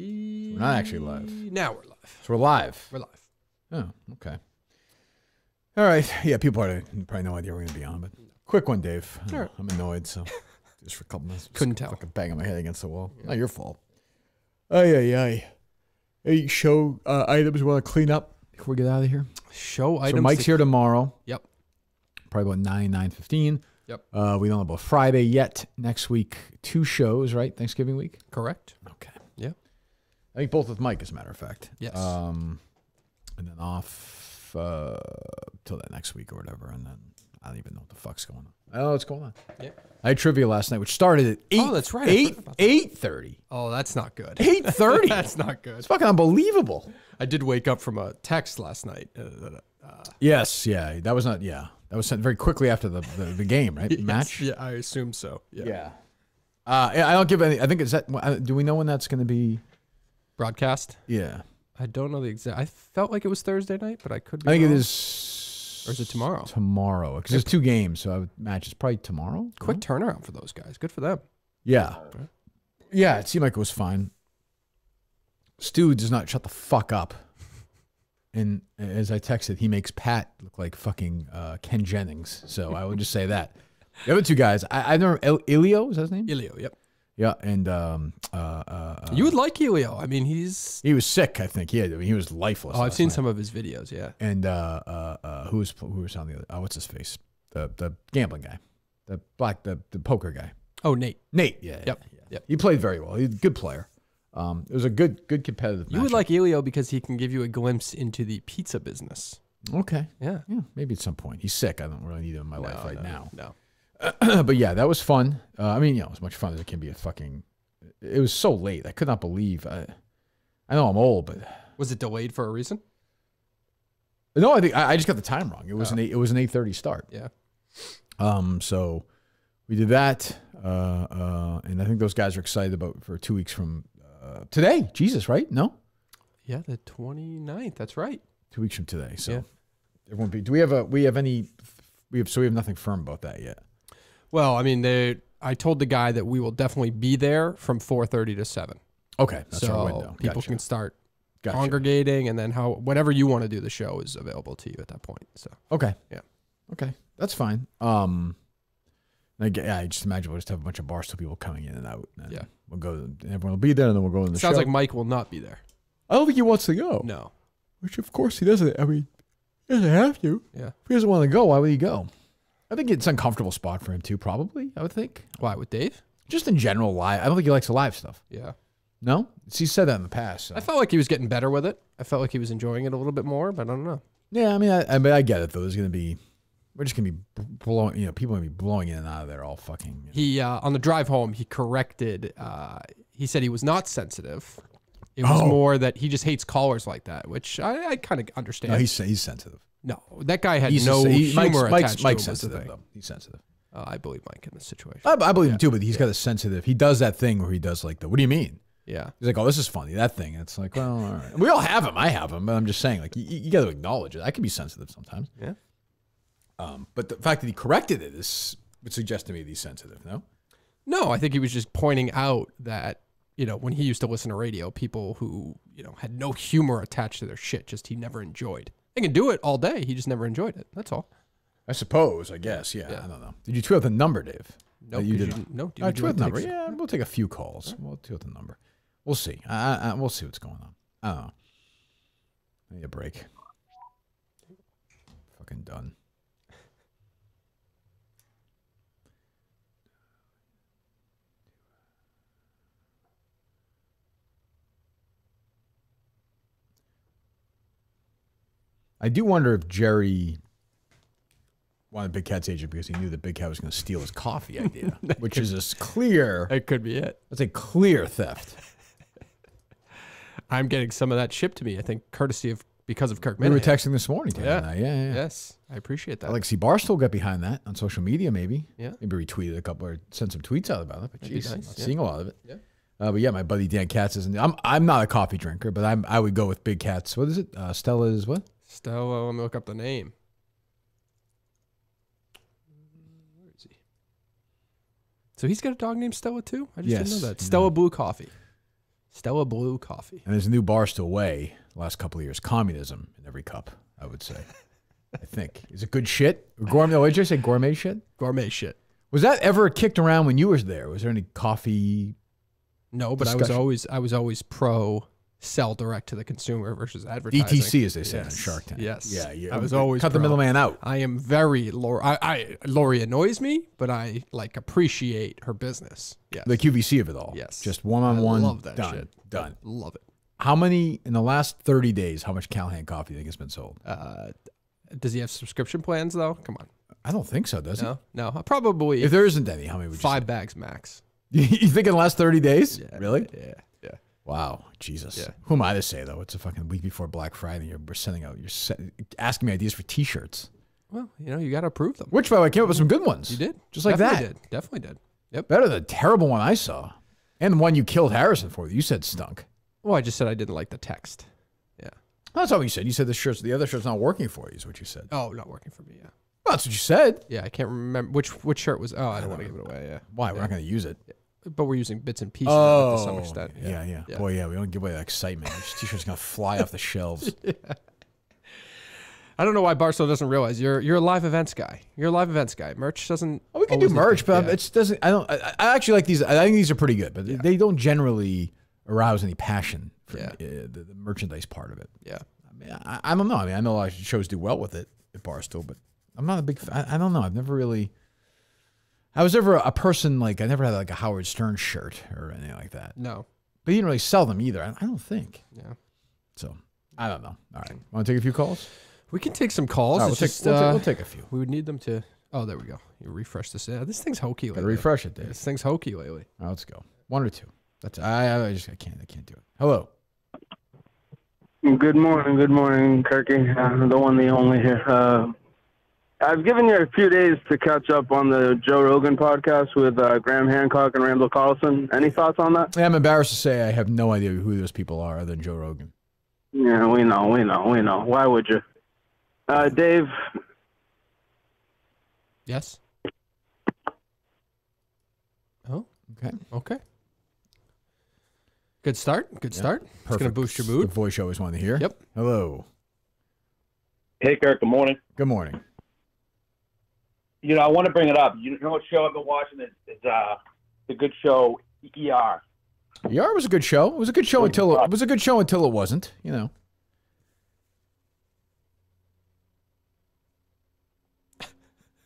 not actually live. Now we're live. So we're live. We're live. Oh, okay. All right. Yeah, people are probably no idea we're going to be on, but quick one, Dave. I don't know, All right. I'm annoyed, so just for a couple minutes. Couldn't tell. Fucking banging my head against the wall. Not your fault. Ay, ay, ay. Any show uh, items we want to clean up before we get out of here? Show items. so Mike's to- here tomorrow. Yep. Probably about 9, 9.15. Yep. Uh, we don't know about Friday yet. Next week, two shows, right? Thanksgiving week? Correct. Okay. I think both with Mike, as a matter of fact. Yes. Um, and then off uh, till that next week or whatever, and then I don't even know what the fuck's going on. I don't know what's going on. Yeah. I had trivia last night, which started at eight. Oh, that's right. Eight eight thirty. Oh, that's not good. Eight thirty. that's not good. It's fucking unbelievable. I did wake up from a text last night. Uh, uh, Yes. Yeah. That was not. Yeah. That was sent very quickly after the the, the game, right? yes, Match. Yeah, I assume so. Yeah. Yeah. Uh, yeah, I don't give any. I think it's that. uh, Do we know when that's going to be? Broadcast. Yeah. I don't know the exact. I felt like it was Thursday night, but I could. Be I think it wrong. is. Or is it tomorrow? Tomorrow, because there's two games, so I would match. It's probably tomorrow. Quick No? turnaround for those guys. Good for them. Yeah. Yeah, it seemed like it was fine. Stu does not shut the fuck up. And as I texted, he makes Pat look like fucking uh, Ken Jennings. So I would just say that. The other two guys, I, I El- Ilio, is that his name? Ilio. Yep. Yeah, and um, uh, uh, uh, you would like Ilio. I mean, he's. he was sick, I think. He had, he was lifeless. Oh, I've seen night. some of his videos. Yeah. And uh, uh, uh, who was who was on the other? Oh, what's his face? The the gambling guy, the black the the poker guy. Oh, Nate. Nate, yeah, Yep, yeah, yep. He played very well. He's a good player. Um, it was a good, good competitive. You would like Ilio because he can give you a glimpse into the pizza business. Okay, Yeah. yeah, maybe at some point. He's sick. I don't really need him in my life right no, now. No. but yeah, that was fun. Uh, I mean, you know, as much fun as it can be. A fucking. It was so late. I could not believe. I, I know I'm old, but Was it delayed for a reason? no, I think I, I just got the time wrong. It was Oh. an eight, it was an eight thirty start. Yeah. Um, so we did that, uh, uh, and I think those guys are excited about for two weeks from uh, today. Jesus, right? No, Yeah, the 29th. That's right. two weeks from today. So Yeah. everyone be. Do we have a? We have any? We have so we have nothing firm about that yet. Well, I mean, they. I told the guy that we will definitely be there from 4:30 to 7. Okay, that's so our window. people Gotcha. can start Gotcha. congregating, and then how whatever you want to do, the show is available to you at that point. So Okay. Yeah. Okay, that's fine. Um, I yeah, I just imagine we'll just have a bunch of barstool people coming in and out. And Yeah. we'll go. And everyone will be there, and then we'll go in the sounds show. like Mike will not be there. I don't think he wants to go. No. Which of course he doesn't. I mean, he doesn't have to. Yeah. If he doesn't want to go, why would he go? I think it's an uncomfortable spot for him too. Probably, I would think. Why with Dave? Just in general, live. I don't think he likes the live stuff. Yeah. No, he said that in the past. so. I felt like he was getting better with it. I felt like he was enjoying it a little bit more, but I don't know. Yeah, I mean, I, I mean, I get it though. There's gonna be, we're just gonna be blowing. You know, people are gonna be blowing in and out of there all fucking. you know. He uh, on the drive home, he corrected. Uh, he said he was not sensitive. It was Oh. more that he just hates callers like that, which I, I kind of understand. No, he's he's sensitive. No, that guy had He's no he- humor Mike's, Mike's, attached Mike's to him. was sensitive though. He's sensitive. Uh, I believe Mike in this situation. I, I believe him too, but he's got a sensitive. He does that thing where he does like the. What do you mean? yeah, He's like, oh, this is funny. That thing. It's like, well, all right. We all have him. I have him, but I'm just saying, like, you, you got to acknowledge it. I can be sensitive sometimes. yeah. Um, but the fact that he corrected it is would suggest to me that he's sensitive. No. No, I think he was just pointing out that you know when he used to listen to radio, people who you know had no humor attached to their shit, just he never enjoyed. They can do it all day. He just never enjoyed it. That's all. I suppose. I guess. Yeah. Yeah. I don't know. Did you tweet out the number, Dave? No, That you didn't. no. Uh, would you tweet like the number. Yeah, we'll take a few calls. We'll tweet the number. We'll see. I, I- we'll see what's going on. I don't know. I need a break. Fucking done. I do wonder if Jerry wanted Big Cat's agent because he knew that Big Cat was going to steal his coffee idea, which is a clear. It could be it. That's a clear theft. I'm getting some of that shipped to me. I think courtesy of because of Kirk We were texting this morning. Yeah. yeah, yeah. yeah. Yes, I appreciate that. I like see Barstool got behind that on social media. Maybe, Yeah. maybe retweeted a couple or sent some tweets out about it. But I'm nice, not yeah. seeing a lot of it. Yeah. Uh, but yeah, my buddy Dan Katz is. I'm I'm not a coffee drinker, but I'm I would go with Big Cats. What is it? Uh, Stella's what? Stella, uh, let me look up the name. Where is he? So he's got a dog named Stella too. I just Yes, didn't know that. Stella Blue Coffee. Stella Blue coffee. And there's a new Barstool way. The last couple of years, communism in every cup. I would say. I think is it good shit. Gourmet? What did you say? Gourmet shit. Gourmet shit. Was that ever kicked around when you was there? Was there any coffee? No, but I was always I was always pro sell direct to the consumer versus advertising. DTC, as they say on Yes. Shark Tank. Yes. Yeah, yeah. I was always cut the middleman out. I am very Lori. I, I Lori annoys me, but I like appreciate her business. Yes, The QVC of it all. Yes. Just one on one. love that done. shit. Done. love it. How many in the last 30 days? How much Callahan coffee do you think has been sold? Uh, does he have subscription plans though? Come on, I don't think so. Does no, no, probably? If there isn't any, how many would you five bags max. you think in the last 30 days? Yeah, Really? Yeah, yeah. Wow, Jesus. Yeah. Who am I to say though? It's a fucking week before Black Friday. And you're we're sending out. You're asking me ideas for T-shirts. Well, you know, you got to approve them. Which, by the way, came up with some good ones. You did, just like Definitely that. Did definitely did. Yep. Better than the terrible one I saw, and the one you killed Harrison for. You said stunk. Well, I just said I didn't like the text. Yeah. That's not what you said. You said the shirt's the other shirt's not working for you. Is what you said. Oh, not working for me. Yeah. Well, that's what you said. Yeah, I can't remember which which shirt was. Oh, I don't want to give it away. Yeah. Why? We're not going to use it. But we're using bits and pieces it to some extent. Oh, yeah, yeah, Yeah. Boy, yeah, we don't give away that excitement. This t-shirt's gonna fly off the shelves. I don't know why Barstool doesn't realize you're you're a live events guy. You're a live events guy. Merch doesn't. Oh, we can do always need to- merch, but yeah. it doesn't. I don't. I, I actually like these. I think these are pretty good, but they don't generally arouse any passion for Yeah. uh, the, the merchandise part of it. yeah. I, mean, I, I don't know. I mean, I know a lot of shows do well with it at Barstool, but I'm not a big. Fan. I, I don't know. I've never really. I was never a person like I never had like a Howard Stern shirt or anything like that. No. But he didn't really sell them either. I, I don't think Yeah. so. I don't know. All right, want to take a few calls? We can take some calls. All right, we'll, take, just, we'll, take, uh, we'll take a few. we would need them to. Oh, there we go. You refresh this. Yeah, this thing's hokey Gotta lately. refresh it, Dave. This thing's hokey lately. All right, let's go. One or two. That's I. I just I can't. I can't do it. Hello. Good morning, good morning, Kirky. Uh, the one, the only here. I've given you a few days to catch up on the Joe Rogan podcast with uh, Graham Hancock and Randall Carlson. Any thoughts on that? Yeah, I'm embarrassed to say I have no idea who those people are other than Joe Rogan. Yeah, we know, we know, we know. Why would you? Uh, Dave, Yes. Oh, Okay. okay. Good start. Good start. It's gonna boost your mood. The mood. voice you always wanted to hear. Yep. Hello. Hey, Kirk. Good morning. Good morning. You know, I want to bring it up. You know what show I've been watching is, is uh, the good show ER. ER was a good show. It was a good show until it, it was a good show until it wasn't. You know.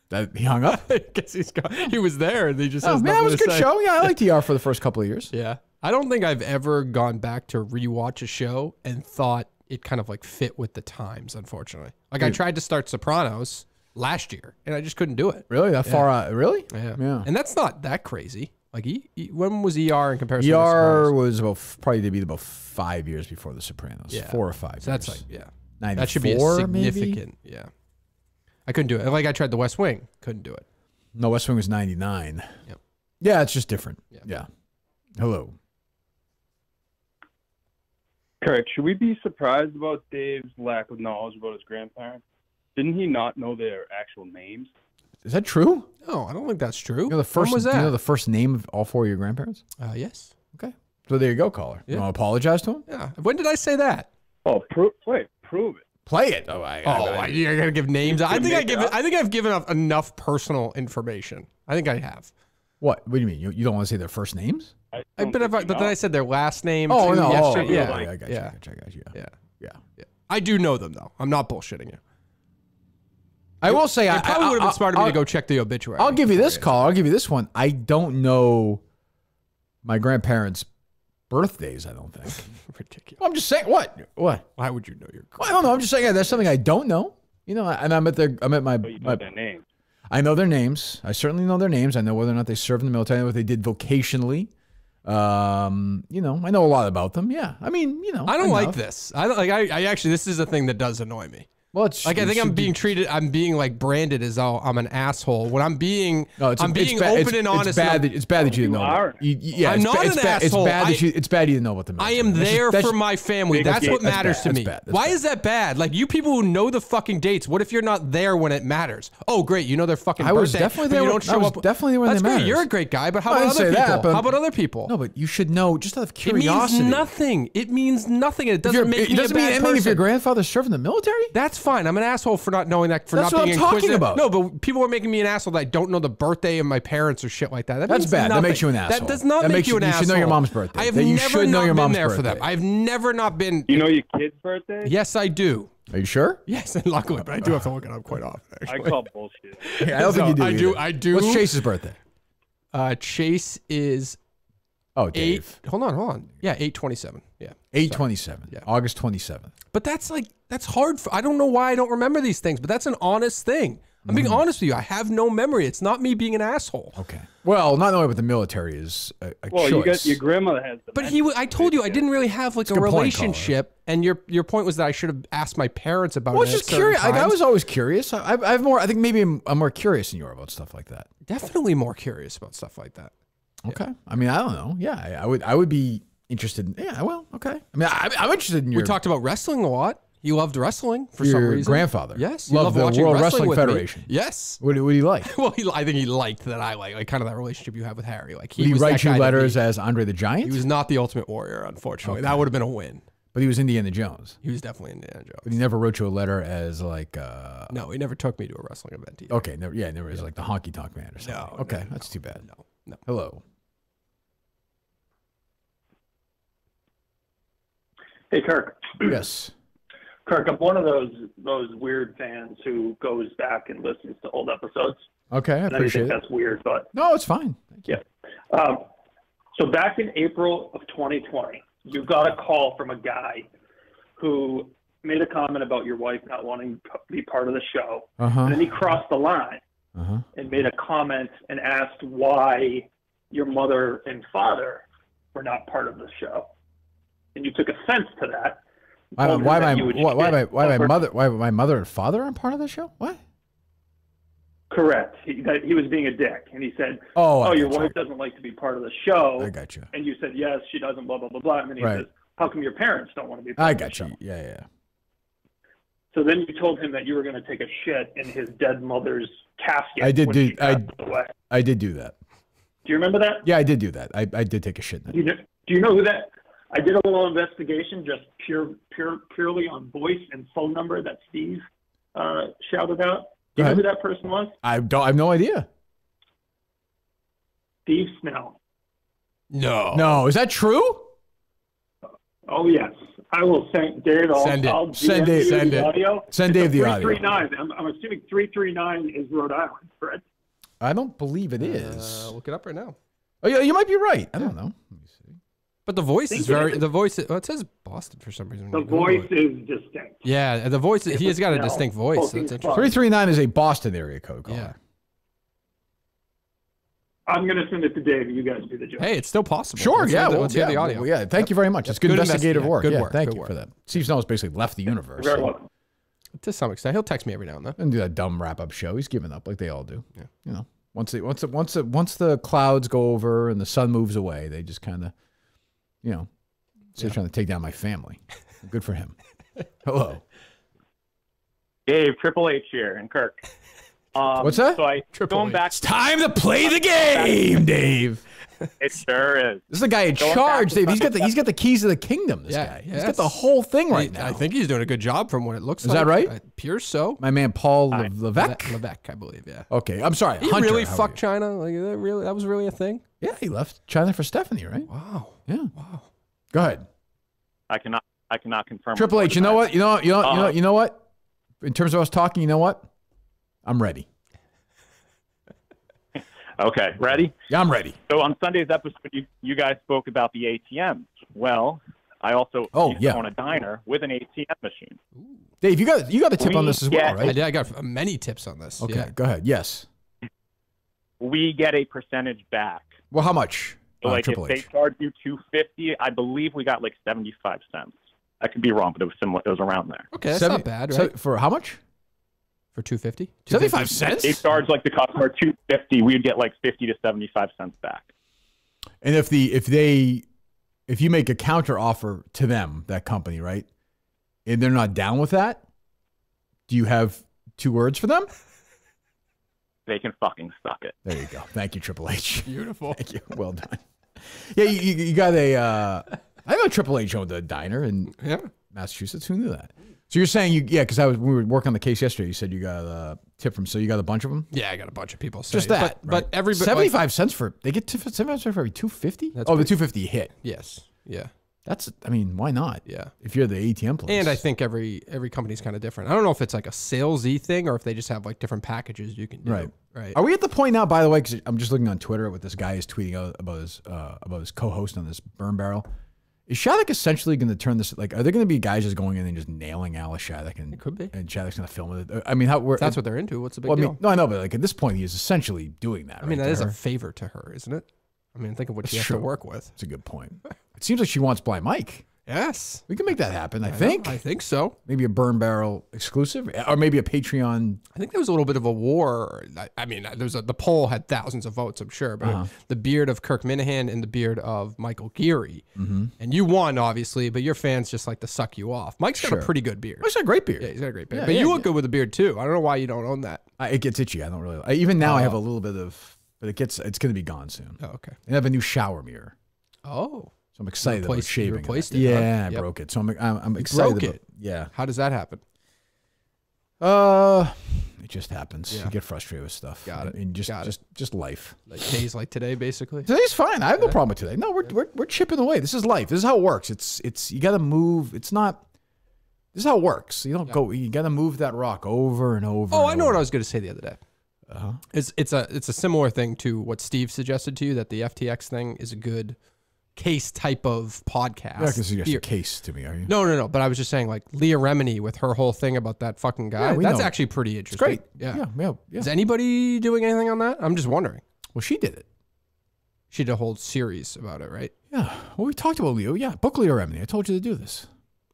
That he hung up. I guess he's got, he was there and he just Oh has man, it was a good say. show. Yeah, I liked ER for the first couple of years. Yeah. I don't think I've ever gone back to rewatch a show and thought it kind of like fit with the times, unfortunately. Like I tried to start Sopranos last year and I just couldn't do it. Really, that far out? Really? Yeah. Yeah. And that's not that crazy. Like, e, E- when was ER in comparison to ER was about f- probably to be about five years before The Sopranos. Yeah. Four or five. So that's like, yeah. 94, That should be a maybe? significant. Yeah. I couldn't do it. Like I tried The West Wing, couldn't do it. No, West Wing was 99. Yep. Yeah, it's just different. Yeah. Yeah. Hello. Kirk, should we be surprised about Dave's lack of knowledge about his grandparents? Didn't he not know their actual names? Is that true? No, I don't think that's true. You know the first. when was that? You know the first name of all four of your grandparents? uh, yes. Okay. So there you go, caller. You want to apologize to him? Yeah. When did I say that? Oh, pro- wait, prove it. Play it. Oh, I, Oh, I- I, you're gonna give names. I think I make give. it It, up. I think I've given up enough personal information. I think I have. what? What do you mean? You, you don't want to say their first names? I I, but, if I, but then. I said their last name. Oh too no! Oh, yesterday. yeah, yeah, yeah, I got you. yeah, I got you. I got you. Yeah. yeah, Yeah. I do know them though. I'm not bullshitting you. I will say, I probably would have I- been smarter me to go check the obituary. I'll give you this call. I'll give you this one. I don't know my grandparents' birthdays. I don't think. Ridiculous. Well, I'm just saying. What? What? Why would you know your? Well, I don't know. I'm just saying. That's something I don't know. You know, and I'm at their. I'm at my. But you know my their names. I know their names. I certainly know their names. I know whether or not they served in the military. I know what they did vocationally. Um, you know, I know a lot about them. Yeah. I mean, you know, I don't like this. I don't like. I, I actually, this is a thing that does annoy me. Well, it's Like I think I'm should be- being treated. I'm being like branded as though I'm an asshole. When I'm being, No, it's I'm it's being ba- open it's, and honest. It's bad. That, it's bad that you didn't You know. are. that. You- you- yeah, I'm not ba- it's an bad. It's bad that I- you. It's bad you didn't know what the. Matter. I am is. That's just- there that's for my family. Big That's deal. what matters bad. to That's me. bad. That's Why bad. is that bad? Like you people who know the fucking dates. What if you're not there when it matters? Oh, great, you know their fucking I was birthday, definitely but there You when- don't show up. definitely there when That's they great. matters. You're a great guy, but how I about didn't other say people? that, but- how about other people? No, but you should know just out of curiosity. it curiosity. means nothing. It means nothing. It doesn't you're- make it me doesn't a mean bad anything if your grandfather served in the military. That's fine. I'm an asshole for not knowing that. For That's not what being I'm talking inquisitive. about. No, but people are making me an asshole that I don't know the birthday of my parents or shit like that. That That's means bad. That makes you an asshole. That does not That make makes you you- an you asshole. should know your mom's birthday. I have That you never should know not your been mom's there for them. birthday. I've never not been. You know your kid's birthday? Yes, I do. Are you sure? Yes, and luckily, but I do have to look it up quite often. I Actually. call bullshit. I don't think you do. I do- either. I do. What's Chase's birthday? Uh, Chase is Oh, eight. Dave. Hold on, hold on. Yeah, eight twenty-seven. Yeah, Eight twenty-seven. Yeah. August twenty-seventh. but that's like that's hard. For, I don't know why I don't remember these things, but that's an honest thing. I'm being Mm. honest with you. I have no memory. It's not me being an asshole. Okay. Well, not knowing what the military is a, a Well, choice. you got your grandmother has the But he, I told you, I didn't really have like a a good point, Colin. relationship, and your your point was that I should have asked my parents about well, it. it's at just curious. Like, I was always curious. I, I have more. I think maybe I'm, I'm more curious than you are about stuff like that. definitely more curious about stuff like that. Okay. I mean, I don't know. Yeah, I, I would. I would be interested. In, yeah. Well. Okay. I mean, I, I'm interested in your. We talked about wrestling a lot. You loved wrestling for Your some reason. grandfather Yes, you loved loved the watching World wrestling Wrestling with me. Yes. What, do- what do you like? Well, he, I think he liked that I like, like kind of that relationship you have with Harry. Like he Did he was write you letters beat. as Andre the Giant? He was not the Ultimate Warrior, unfortunately. That would have been a win. but he was Indiana Jones. He was definitely Indiana Jones. But he never wrote you a letter as like. uh No, he never took me to a wrestling event either. Okay. Never. Yeah. Never was like the honky tonk man or something. No, Okay. no, no, that's too bad. No, no. Hello. Hey, Kirk. Yes. Kirk, I'm one of those those weird fans who goes back and listens to old episodes. Okay. I I you appreciate think it. that's weird, but No, it's fine. Thank you. yeah. Um, so back in April of 2020, you got a call from a guy who made a comment about your wife not wanting to be part of the show, Uh and then he crossed the line Uh huh. and made a comment and asked why your mother and father were not part of the show, and you took offense to that. Why, why, that my, would why, why, my, why my mother why my mother and father aren't part of the show? What? Correct. He, that he was being a dick, and he said, Oh, I "Oh, your got you. wife doesn't like to be part of the show." I got you. And you said, "Yes, she doesn't." Blah blah blah blah. And then he Right. says, "How come your parents don't want to be?" part I of the got show?" you. Yeah, yeah. So then you told him that you were going to take a shit in his dead mother's casket. I did do- I- I did do that. Do you remember that? Yeah, I did do that. I, I did take a shit. You know, do you know who that? I did a little investigation, just pure, pure, purely on voice and phone number that Steve uh, shouted out. Do you know who that person was? I don't. I have no idea. Steve Snell. No. No, is that true? Oh yes, I will send Dave. I'll, Send it. I'll Send DM it. you Send the it. Audio. Send It's Dave the audio. 339. I'm, I'm assuming three three nine is Rhode Island, correct? I don't believe it is. Uh, look it up right now. oh, yeah, you might be right. I don't know. Let me see. But the voice is very. The voice. Well, it says Boston for some reason. The you Google voice it. is distinct. Yeah, the voice. He has got a distinct voice. Oh, That's interesting. Three three nine is a Boston area code. Caller. Yeah. I'm going to send it to Dave. You guys do the job. Hey, it's still possible. Sure. Let's yeah. Hear the, well, let's yeah, hear the audio. well, yeah. Thank you very much. It's good, Good investigative yeah, work. good yeah. work, Thank good you work. for that. Steve Snell's basically left the universe. Very so- welcome. To some extent, he'll text me every now and then. and do that dumb wrap up show. He's given up like they all do. Yeah. You know, once they once it, once it, once the clouds go over and the sun moves away, they just kind of, you know, still trying to take down my family. Good for him. Hello. Dave, Triple H here, and Kirk. Um, What's that? So I Triple going H. back. It's time to play the game, Dave. It sure is. This is the guy in Going charge, Dave. He's got the he's got the keys to the kingdom. This Yeah, guy. he's got the whole thing right He- now. I think he's doing a good job from what it looks Is like. Is that right? Uh, Appears so. my man Paul Hi. Le- Levesque. Levesque, I believe. Yeah. Okay, I'm sorry. He Hunter, really how fucked? Chyna. Like that really, that was really a thing. Yeah, he left Chyna for Stephanie, right? Wow. Yeah. Wow. Go ahead. I cannot. I cannot confirm. Triple H. You know what? You know. You know. You know. Uh, You know what? In terms of us talking, you know what? I'm ready. That. Okay, ready? Yeah, I'm ready. So on Sunday's episode, you, you guys spoke about the ATMs. Well, I also Oh, used to yeah. own a diner with an ATM machine. Dave, you got you got a tip on this as well, get- I, right? did, I got many tips on this. Okay, Yeah. go ahead. Yes. We get a percentage back. Well, how much? So Uh, like Triple if they charge you two fifty, I believe we got like seventy five cents. I could be wrong, but it was similar. It was around there. Okay, that's Seven- not bad, so- for how much? For 250? 75 cents? They charge like the customer two fifty. We'd get like fifty to seventy five cents back. And if the if they if you make a counter offer to them, that company, right? And they're not down with that, do you have two words for them? They can fucking suck it. There you go. Thank you, Triple H. Beautiful. Thank you. Well done. Yeah, you, you, you got a. Uh, I know Triple H owned a diner in Yeah. Massachusetts. Who knew that? So you're saying you, yeah, because I was we were working on the case yesterday. You said you got a tip from, so you got a bunch of them. Yeah, I got a bunch of people say Just that, But, but everybody. like- seventy-five cents for they get t- seventy-five cents for every two fifty. Oh, the two fifty hit. yes. Yeah. That's. I mean, why not? Yeah. If you're the ATM place. And I think every every company's kind of different. I don't know if it's like a salesy thing or if they just have like different packages you can do. Right. Right. Are we at the point now? By the way, because I'm just looking on Twitter what this guy is tweeting about his uh, about his co-host on this burn barrel. Is Shattuck essentially going to turn this? Like, are there going to be guys just going in and just nailing Alice Shattuck and It could be. and Shattuck's going to film it? I mean, how? That's what they're into. What's the big Well, I deal? mean, no, I know, but like at this point, he is essentially doing that. I mean, right that is there. a favor to her, isn't it? I mean, think of what That's she has true. to work with. That's a good point. It seems like she wants Blind Mike. Yes. We can make that happen. I, know. think. I think so. maybe a burn barrel exclusive, or maybe a Patreon. I think there was a little bit of a war. I, I mean, there was a, the poll had thousands of votes, I'm sure, but Uh-huh. the beard of Kirk Minihane and the beard of Michael Geary. Mm-hmm. And you won, obviously, but your fans just like to suck you off. Mike's got Sure. a pretty good beard. Mike's got a great beard. Yeah, he's got a great beard. Yeah, but yeah, you look yeah. good with a beard too. I don't know why you don't own that. I, it gets itchy. I don't really. I, even now, I have Oh. a little bit of, but it gets. It's going to be gone soon. Oh, okay. And I have a new shower mirror. Oh, So I'm excited about replaced- you shaving. replaced it. it, huh? Yeah, I Yep. broke it. So I'm I'm, I'm excited. broke about- it? Yeah. how does that happen? Uh, it just happens. Yeah. You get frustrated with stuff. Got it. And just Got it. just just life. Like days like today, basically. Today's fine. I have no problem with today. No, we're, we're we're chipping away. This is life. This is how it works. It's it's you got to move. It's not. This is how it works. You don't go. You got to move that rock over and over. Oh, and I know what. I was going to say the other day. Uh-huh. It's it's a it's a similar thing to what Steve suggested to you that the FTX thing is a good case type of podcast. You're not gonna suggest Here- a case to me, are you? No, no, no. But I was just saying, like Leah Remini with her whole thing about that fucking guy. Yeah, we that's know. actually pretty It's interesting. great. Yeah. yeah, yeah. yeah. Is anybody doing anything on that? I'm just wondering. well, she did it. She did a whole series about it, right? Yeah. Well, we talked about Leo. Yeah, book Leah Remini. I told you to do this.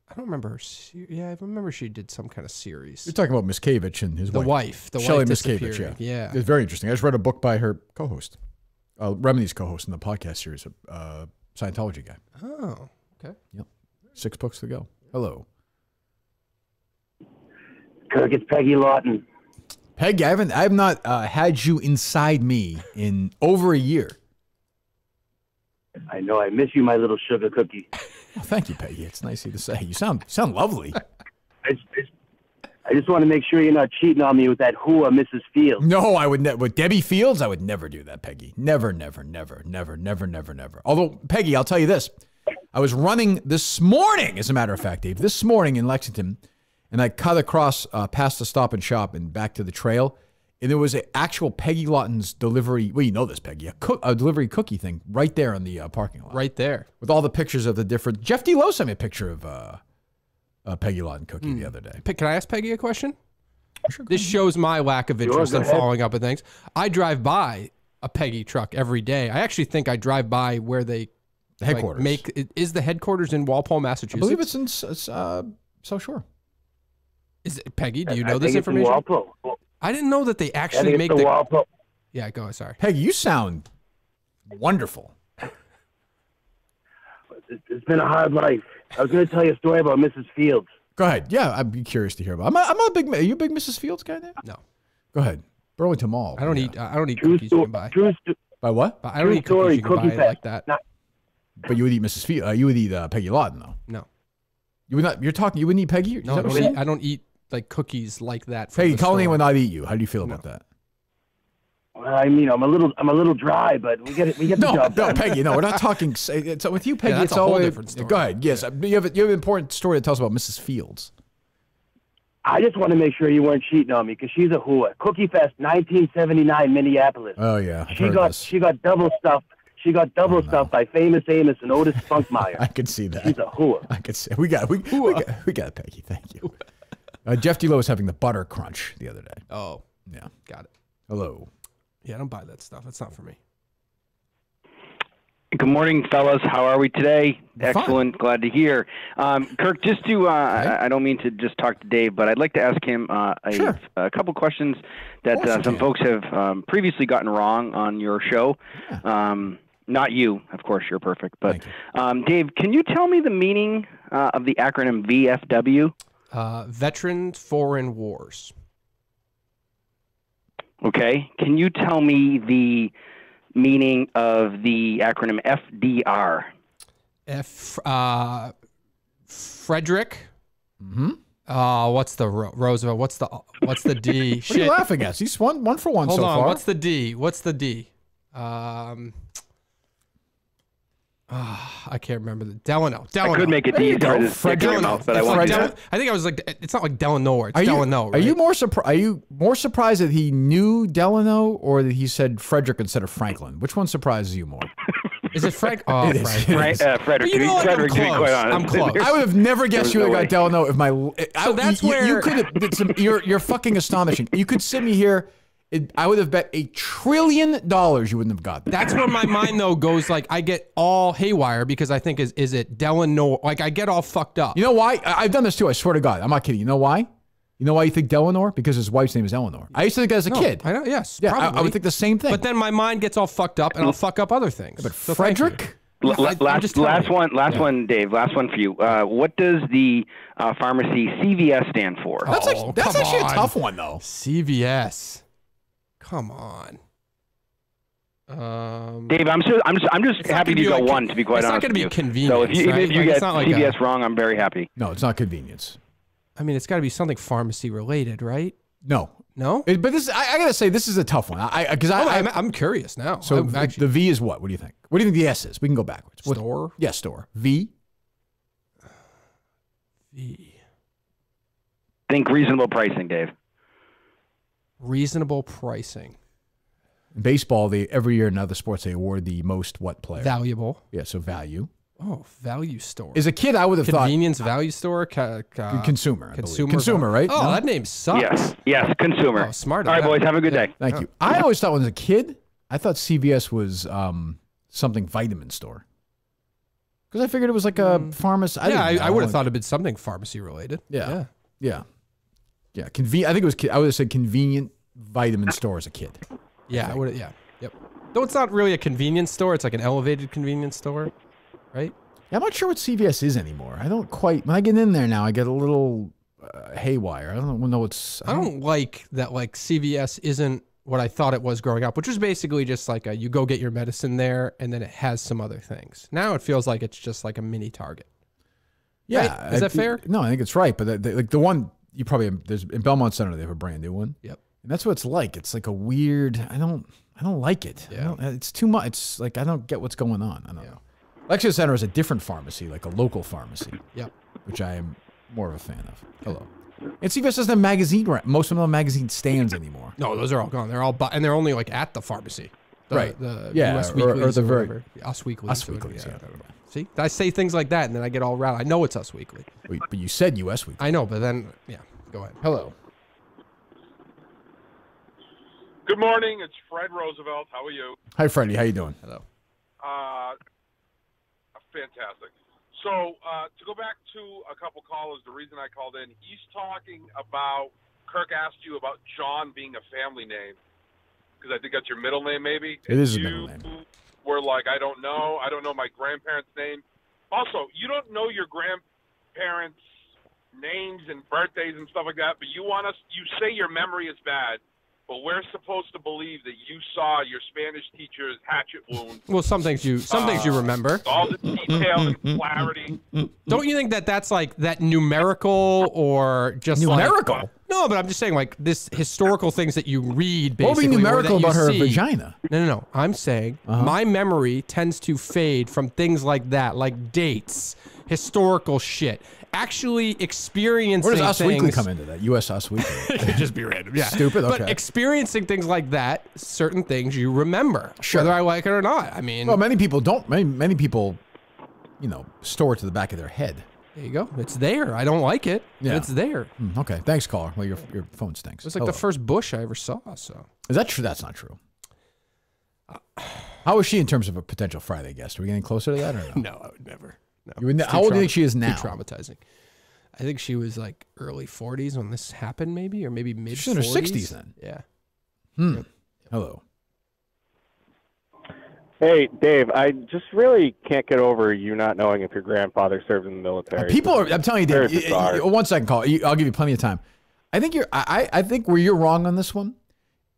I don't remember. Her yeah, I remember she did some kind of series. You're talking about Miscavige and his The wife. wife, the Shelley wife Miscavige, disappearing. Yeah. It's very interesting. I just read a book by her co-host, uh, Remini's co-host in the podcast series, uh, Scientology guy. Oh, okay. Yep. Six books to go. Hello, Kirk, it's Peggy Lawton. Peggy. I haven't. I have not uh, had you inside me in over a year. I know I miss you, my little sugar cookie. Oh, thank you, Peggy. It's nice of you to say. You sound you sound lovely. I just, I just want to make sure you're not cheating on me with that whoa, Mrs. Fields. No, I would never. With Debbie Fields, I would never do that, Peggy. Never, never, never, never, never, never, never. Although, Peggy, I'll tell you this. I was running this morning, as a matter of fact, Dave, this morning in Lexington, and I cut across uh, past the stop and shop and back to the trail, and there was an actual Peggy Lawton's delivery. Well, you know this, Peggy, a, cook, a delivery cookie thing right there in the uh, parking lot, Right there. with all the pictures of the different. Jeff D. Lowe sent me a picture of uh, a Peggy Lawton cookie the other day. Pe- Can I ask Peggy a question? Sure, This shows my lack of interest in following up with things. I drive by a Peggy truck every day. I actually think I drive by where they the like, headquarters. make. it- Is the headquarters in Walpole, Massachusetts. I believe it's in S- s- uh, South Shore. Is it Peggy? Do you I know this think it's in information? Walpole. I didn't know that they actually make the the. Walpole. Yeah, go. Sorry. Peggy, you sound wonderful. It's, it's been a hard life. I was going to tell you a story about Mrs. Fields. Go ahead. Yeah, I'd be curious to hear about. I'm not, I'm not a big. Are you a big Mrs. Fields guy now? No, Go ahead. Burlington Mall. I don't yeah. eat. I don't eat True, cookies you sto- buy. true, sto- By what? But I don't true eat story, cookies you can Cookie buy like that. Not- But you would eat Mrs. Fields. Uh, you would eat uh, Peggy Lawton though. No, You would not. You're talking. You wouldn't eat Peggy. Is no, I don't, you're eat, saying? I don't eat like cookies like that. From Peggy, Colleen would not eat you. How do you feel about that? Well, I mean, I'm a little, I'm a little dry, but we get it. We get the No, job no, done. Peggy. No, we're not talking. So with you, Peggy. that's it's a whole always different story. Go ahead. Yes, uh, you have a, you have an important story to tell us about Mrs. Fields. I just want to make sure you weren't cheating on me because she's a hooah. Cookie Fest, 1979, Minneapolis. Oh yeah, I've she heard got, this. she got double stuff. She got double Oh, no. stuff by famous Amos and Otis Spunkmeyer. I could see that. She's a hooah. I could see. We got. We, we got. We got Peggy. Thank you. Uh, Jeff D'Lo was having the butter crunch the other day. Oh, Yeah. got it. Hello. Yeah, I don't buy that stuff. That's not for me. Good morning, fellas. How are we today? Fine. Excellent. Glad to hear. Um, Kirk, just to, uh, I I don't mean to just talk to Dave, but I'd like to ask him uh, a, Sure. a couple questions that uh, some folks have um, previously gotten wrong on your show. Um, not you, of course, you're perfect. But Thank um, Dave, can you tell me the meaning uh, of the acronym VFW? Uh, Veteran Foreign Wars. Okay. Can you tell me the meaning of the acronym FDR? F. Uh, Frederick. Mm-hmm. Uh, what's the Ro- Roosevelt? What's the what's the D? What are you laughing at? He's one one for one Hold so on. far. What's the D? What's the D? Um. Ah, I can't remember the Delano. Delano. I could make a There you D go, Fred dick Delano. mouth, but I It's won't Del- I think I was like, it's not like Delano. It's are you, Delano. are you more surprised? Are you more surprised that he knew Delano or that he said Frederick instead of Franklin? Which one surprises you more? Is it Frank? Oh, It is. Frank. Right, uh, Frederick, you know what? Frederick, I'm to be close. quite honest. I'm close. I would have never guessed you There would was have got Delano if my. I, So that's you, you- you could some- You're you're fucking astonishing. You could sit me here. It, I would have bet a trillion dollars you wouldn't have got that. That's where my mind though goes. Like I get all haywire because I think is is it Delano? Like I get all fucked up. You know why? I- I've done this too. I swear to God. I'm not kidding. You know why? You know why you think Delano? Because his wife's name is Eleanor. I used to think that as a No, kid. I know. Yes. yeah, I, I would think the same thing. But then my mind gets all fucked up and I'll fuck up other things. But So. Frederick? L- I- I'm last just last one, last Yeah. one, Dave. Last one for you. Uh, what does the uh, pharmacy CVS stand for? That's, Oh, actually, that's actually on. a tough one, though. CVS. Come on. Um, Dave, I'm just, I'm just, I'm just happy gonna go like- one. To be quite honest. it's not gonna be with you. So convenience, if you, right? if you Like, get it's not like a- wrong, I'm very happy. No, it's not convenience. I mean, it's got to be something pharmacy related, right? No. No. It- but this, I, I gotta say, this is a tough one. I because I, Oh, I, I'm, I'm curious now. so I'm the, actually, the V is what? What do you think? What do you think the S is? We can go backwards. What- store. Yeah, store. V. V. Think reasonable pricing, Dave. Reasonable pricing. In baseball, they every year in other sports they award the most what player? Valuable. yeah, so value. Oh, value store. As a kid, I would have thought Convenience value store. Ca- ca- consumer. I consumer. consumer, val- right? Oh, No? that name sucks. Yes, yes, consumer. Oh, smart. All right, boys, have a good Yeah. day. Thank you. I always thought when I was a kid, I thought CVS was um, something vitamin store. Because I figured it was like a pharmacy. I Mm. yeah, I, I would have thought it'd been something pharmacy related. Yeah. Yeah. Yeah. Conven- I think it was, I would have said convenient vitamin store as a kid. Yeah, I would. Yeah. Yep. Though it's not really a convenience store. It's like an elevated convenience store, right? Yeah, I'm not sure what CVS is anymore. I don't quite, when I get in there now, I get a little uh, haywire. I don't know what's, I don't like that. Like CVS isn't what I thought it was growing up, which was basically just like a, you go get your medicine there, and then it has some other things. Now it feels like it's just like a mini Target. Yeah. Right? Is I that fair? No, I think it's right. But the, the- like the one you probably, there's in Belmont Center, they have a brand new one. Yep. And that's what it's like. It's like a weird. I don't. I don't like it. Yeah. it's too much. It's like I don't get what's going on. I don't know. Lexington Center is a different pharmacy, like a local pharmacy, Yep. which I am more of a fan of. Hello. And CVS doesn't have magazine. Most of them have magazine stands anymore. No, those are all gone. They're all, bu- and they're only like at the pharmacy. The, Right. The Yeah, US or- or the very- whatever. Us Weekly. Us Weekly. whatever, yeah. I don't know. See, I say things like that, and then I get all riled. I know it's Us Weekly. Wait, but you said U.S. Weekly. I know, but then yeah, go ahead. Hello. Good morning. It's Fred Roosevelt. How are you? Hi, Freddie. How you doing? Hello. Uh, fantastic. So uh, to go back to a couple callers, the reason I called in, he's talking about. Kirk asked you about John being a family name because I think that's your middle name, maybe. It is you middle name. Were like, I don't know. I don't know my grandparents' name. Also, you don't know your grandparents' names and birthdays and stuff like that, but you want us. You say your memory is bad. But we're supposed to believe that you saw your Spanish teacher's hatchet wound Well, some things you some things you Uh, remember. all the detail and clarity. Don't you think that that's like that numerical or just Numerical? Like, no, but I'm just saying like this historical things that you read. What would be numerical about her see. vagina? No, no, no. I'm saying Uh-huh. my memory tends to fade from things like that, like dates, historical shit. Actually experiencing Where does Us things. Weekly come into that? U.S. Us Weekly. it could just be random. Yeah. Stupid. Okay. But experiencing things like that, certain things you remember, Sure. whether I like it or not. I mean, well, many people don't. Many many people, you know, store it to the back of their head. there you go. It's there. I don't like it. Yeah. it's there. Hmm, okay. Thanks, caller. Well, your your phone stinks. It's like Hello. the first Bush I ever saw. So Is that true? That's not true. How is she in terms of a potential Friday guest? Are we getting closer to that or no? No, I would never. No. You would ne- how too old do you think she is too now? traumatizing. I think she was like early 40s when this happened, maybe, or maybe mid. She's in her 60s then. Yeah. Hmm. Hello. Hey, Dave, I just really can't get over you not knowing if your grandfather served in the military. People are. I'm telling you, Dave. y- bizarre. One second, call. I'll give you plenty of time. I think you're. I. I I think where you're wrong on this one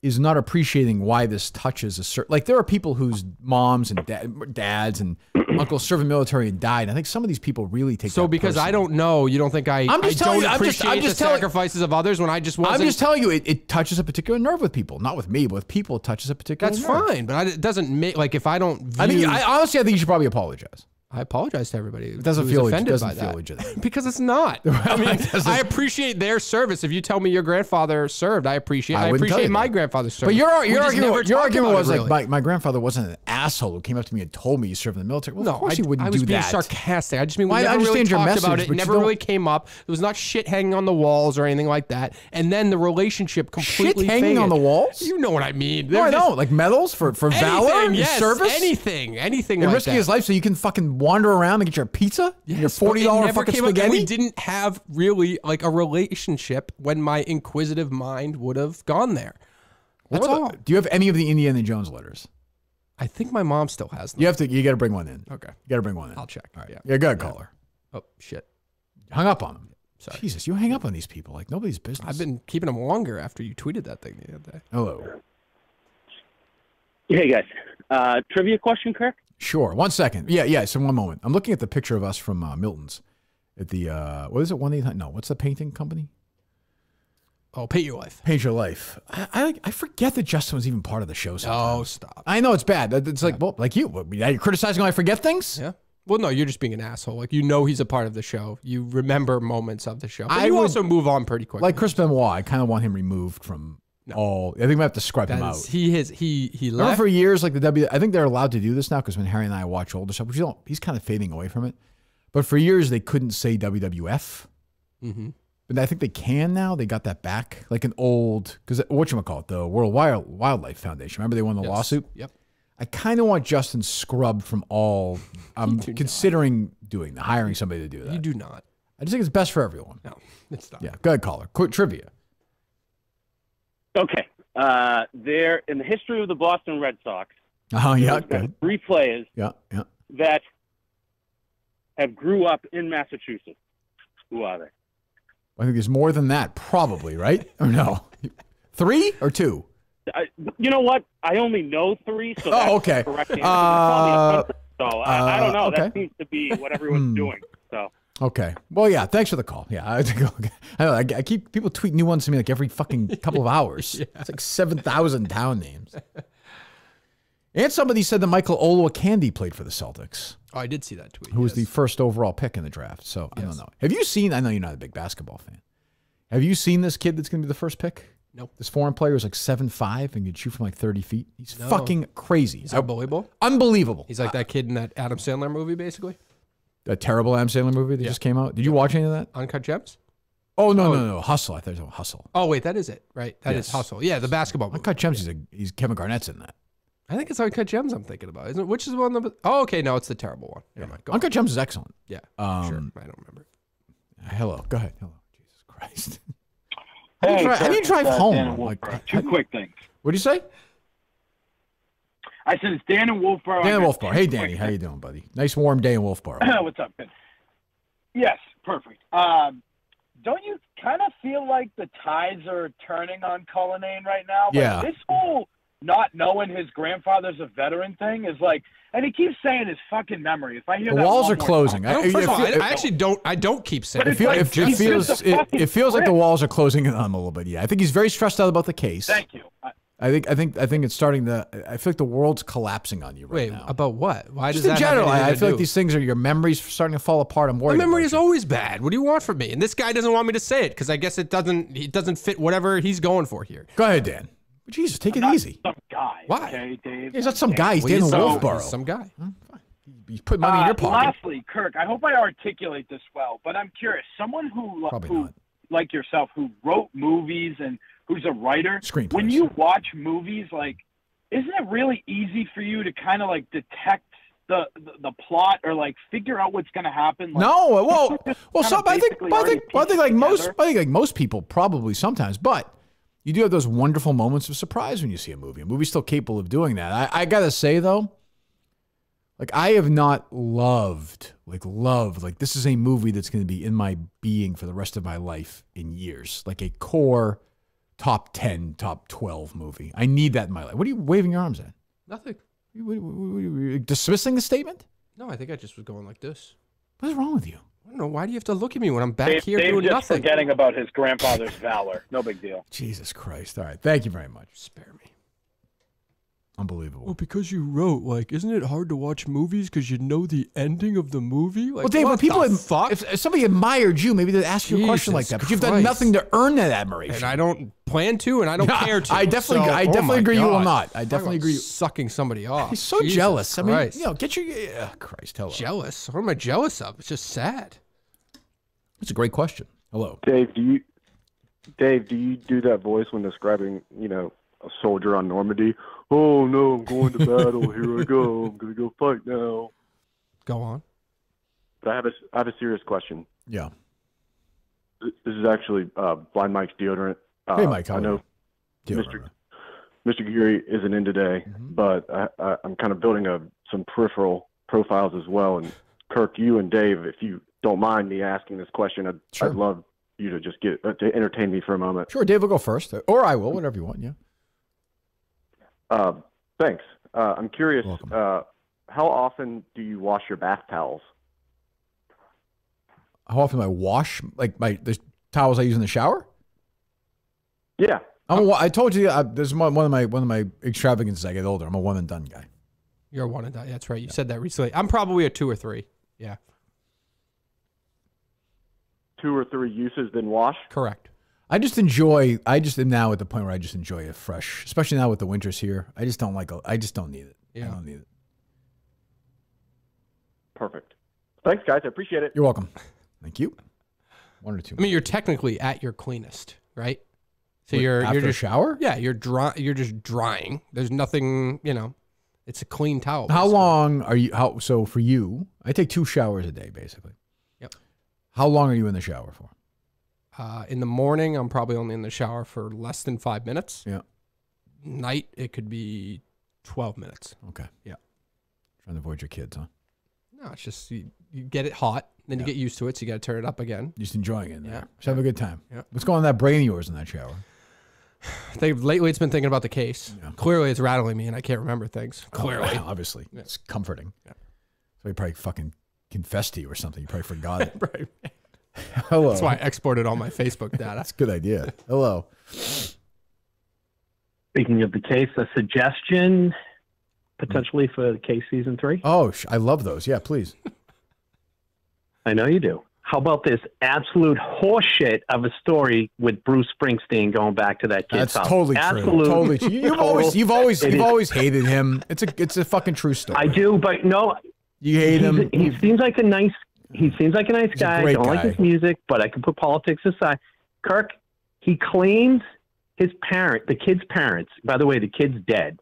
is not appreciating why this touches a certain. Like there are people whose moms and dad, dads and uncles served in the military and died. And I think some of these people really take. So because I don't know, you don't think I, I'm just I telling you- I'm just- I'm just telling- sacrifices of others when I just wasn't. I'm just telling you, it, it touches a particular nerve with people. Not with me, but with people, it touches a particular. That's nerve. fine, but I, it doesn't make like if I don't. View, I mean, I, honestly, I think you should probably apologize. I apologize to everybody. It doesn't feel. It offended doesn't by feel that. because it's not. I mean, I appreciate their service. If you tell me your grandfather served, I appreciate. I, wouldn't appreciate my that. grandfather's service. But your your argument, your argument it, was like my, my grandfather wasn't an asshole who came up to me and told me he served in the military. Well, No, of course I, he wouldn't I was do being that. sarcastic. I just mean we Well, I never really your talked message, about it. It never really came up. There was not shit hanging on the walls or anything like that. And then the relationship completely shit hanging on the walls? You know what I mean? No, I know, like medals for for valor, and yes, service, anything, anything and risking his life so you can fucking wander around and get your pizza, and your forty it dollar never fucking came up, spaghetti. we didn't have really like a relationship when my inquisitive mind would have gone there. What That's were the- all. Do you have any of the Indiana Jones letters? I think my mom still has them. You have to. You got to bring one in. Okay. You got to bring one in. I'll check. All right. Yeah. Yeah. Good caller. Oh shit. Hung up on him. Sorry. Jesus, you hang up on these people like nobody's business. I've been keeping them longer after you tweeted that thing the other day. Hello. Hey guys, uh, trivia question, Kirk. Sure. One second. Yeah. Yeah. So one moment. I'm looking at the picture of us from uh, Milton's at the uh, what is it? One eight hundred. No. What's the painting company? Oh, paint your life. Paint Your Life. I, I I forget that Justin was even part of the show. Sometimes. Oh, stop. I know it's bad. It's like well, like you. Now you're criticizing I forget things. Yeah. Well, no, you're just being an asshole. Like you know he's a part of the show. You remember moments of the show. But I you would- also move on pretty quickly. Like Chris Benoit, I kind of want him removed from all. I think we have to scrub him out. he has he he Remember left. for years, like the W. I think they're allowed to do this now because when Harry and I watch older stuff, which you don't, he's kind of fading away from it. But for years, they couldn't say WWF. mm-hmm. But I think they can now. They got that back, like an old because what you want to call it, the World Wild, Wildlife Foundation. Remember they won the Yes. lawsuit. Yep. I kind of want Justin scrubbed from all. I'm do not. considering doing the hiring somebody to do that. You do not. I just think it's best for everyone. No, it's not. Yeah, go ahead, caller. Quick trivia. Okay, uh, there in the history of the Boston Red Sox, Oh yeah, good. three players Yeah, yeah. that have grew up in Massachusetts. Who are they? I think there's more than that, probably, right? Or no? Three or two? I, you know what? I only know three, so Oh, okay. the correct answer. You call me a Uh, so I, I don't know. uh, That seems to be what everyone's Hmm. doing. So Okay. Well, yeah. Thanks for the call. Yeah, I, I, know, I, I keep people tweet new ones to me like every fucking couple of hours. It's like seven thousand town names. And somebody said that Michael Olowokandi played for the Celtics, Oh, I did see that tweet. who was the first overall pick in the draft. So I don't know. Have you seen? I know you're not a big basketball fan. Have you seen this kid that's going to be the first pick? Nope. This foreign player is like seven five and can shoot from like thirty feet. He's No. fucking crazy. He's unbelievable. unbelievable. He's like that kid in that Adam Sandler movie, basically. A terrible Adam Sandler movie that Yeah. just came out. Did you watch any of that? Uncut Gems. Oh no, Oh. no, no, Hustle. I thought it was Hustle. Oh wait, that is it, right? That is Yes. Hustle. Yeah, the basketball movie. Uncut Gems. He's a, he's Kevin Garnett's in that. I think it's Uncut Gems. I'm thinking about, isn't it? Which is the one? That, oh, okay, no, it's the terrible one. Never mind. Go on. Uncut Gems is excellent. Yeah, Um, sure. I don't remember. Hello. Go ahead. Hello. Jesus Christ. Hey, how do you drive, how do you drive uh, home? Like, Two quick things. What do you say? I said it's Dan and Wolfeboro. I Dan got Wolfeboro. Hey, Danny. How you doing, buddy? Nice warm day in Wolfeboro. What's up, Ben? Yes, perfect. Um, don't you kind of feel like the tides are turning on Cullinane right now? Like, Yeah. This whole not knowing his grandfather's a veteran thing is like, and he keeps saying his fucking memory. If I hear The that walls are closing. time- I- No, first of all, I, I actually don't. I don't keep saying. But It, feel, like it, it feels it, it feels like the walls are closing in on him a little bit. Yeah, I think he's very stressed out about the case. Thank you. I, I think I think I think it's starting to. I feel like the world's collapsing on you right now. Wait, now. about what? Why Just does in that have general, I, I to feel like these things are your memories starting to fall apart. I'm My worried. memory is you. always bad. What do you want from me? And this guy doesn't want me to say it because I guess it doesn't. It doesn't fit whatever he's going for here. Go ahead, Dan. Jesus, take it not easy. some guy. Why? Okay, Dave. He's not some guy. He's Well, Dan he's some- Wolfeboro. Some guy. He's putting money in Uh, your pocket. Lastly, Kirk, I hope I articulate this well, but I'm curious. Someone who, Probably who not. like yourself, who wrote movies and who's a writer, Screenplays. when you watch movies, like, isn't it really easy for you to kind of like detect the, the the plot or like figure out what's going to happen? Like, No, well, well, some I think, I think, I think like most. I think like most people probably sometimes, but you do have those wonderful moments of surprise when you see a movie. A movie's still capable of doing that. I, I gotta say though, like I have not loved, like loved, like this is a movie that's going to be in my being for the rest of my life in years, like a core top ten, top twelve movie. I need that in my life. What are you waving your arms at? Nothing. What- what- what- what- what- dismissing the statement? No, I think I just was going like this. What's wrong with you? I don't know. Why do you have to look at me when I'm back Dave, here Dave's doing just nothing? forgetting about his grandfather's valor. No big deal. Jesus Christ! All right, thank you very much. Spare me. Unbelievable. Well, because you wrote, like, isn't it hard to watch movies because you know the ending of the movie? Like, well, Dave, when people, the adm- fuck? if, if somebody admired you, maybe they'd ask you a question like that. But you've done nothing to earn that admiration. and I don't plan to, and I don't No, care to. I definitely- I oh definitely my agree you will not. I Talk definitely about agree- Sucking somebody off. He's so Jesus jealous. I mean, you know, get your yeah, Christ. Hello. jealous. What am I jealous of? It's just sad. That's a great question. Hello. Dave, do you Dave, do you do that voice when describing, you know, a soldier on Normandy? Oh no, I'm going to battle. Here I go. I'm gonna go fight now. Go on. But I have a I have a serious question. Yeah. This is actually uh, Blind Mike's deodorant. Uh, Hey, Mike, I know you? Mr. Mr. Geary isn't in today, Mm-hmm. but I, I, I'm kind of building a some peripheral profiles as well. And Kirk, you and Dave, if you don't mind me asking this question, I'd, Sure. I'd love you to just get uh, to entertain me for a moment. Sure, Dave will go first, or I will, whatever you want. Yeah. Uh, thanks. Uh, I'm curious. Uh, how often do you wash your bath towels? How often do I wash like my the towels I use in the shower? Yeah. I'm a, wa- I told you uh, this is one one of my one of my extravagances. as I get older. I'm a one and done guy. You're a one and done. That's right. You said that recently. I'm probably a two or three. Yeah. Two or three uses, then wash. Correct. I just enjoy. I just am now at the point where I just enjoy it fresh, especially now with the winters here. I just don't like. a- I just don't need it. Yeah. I don't need it. Perfect. Thanks, guys. I appreciate it. You're welcome. Thank you. One or two. I mean, you're technically at your cleanest, right? So Wait, you're after you're a just shower? Yeah, you're dry. You're just drying. There's nothing. You know, it's a clean towel. How long are you? How so for you? I take two showers a day, basically. Yep. How long are you in the shower for? Uh, in the morning, I'm probably only in the shower for less than five minutes. Yeah. Night, it could be 12 minutes. Okay. Yeah. Trying to avoid your kids, huh? No, it's just you, you get it hot, then you get used to it, so you got to turn it up again. Just enjoying it. Yeah. Just have a good time. Yeah. What's going on in that brain of yours in that shower? They lately it's been thinking about the case. Clearly, it's rattling me, and I can't remember things. Clearly, Oh, obviously, it's comforting. So he probably fucking confessed to you or something. You probably forgot it. right. Hello. That's why I exported all my Facebook data. That's a good idea. Hello. Speaking of the case, a suggestion potentially for the case season three. Oh, sh- I love those. Yeah, please. I know you do. How about this absolute horseshit of a story with Bruce Springsteen going back to that kid's That's house? totally Absolute, true. Totally true. You've always, you've always, you've is- always hated him. It's a, it's a fucking true story. I do, but no. You hate he's- him. He seems like a nice. He seems like a nice guy. I don't like his music, but I can put politics aside. Kirk, he claims his parent, the kid's parents. By the way, the kid's dead.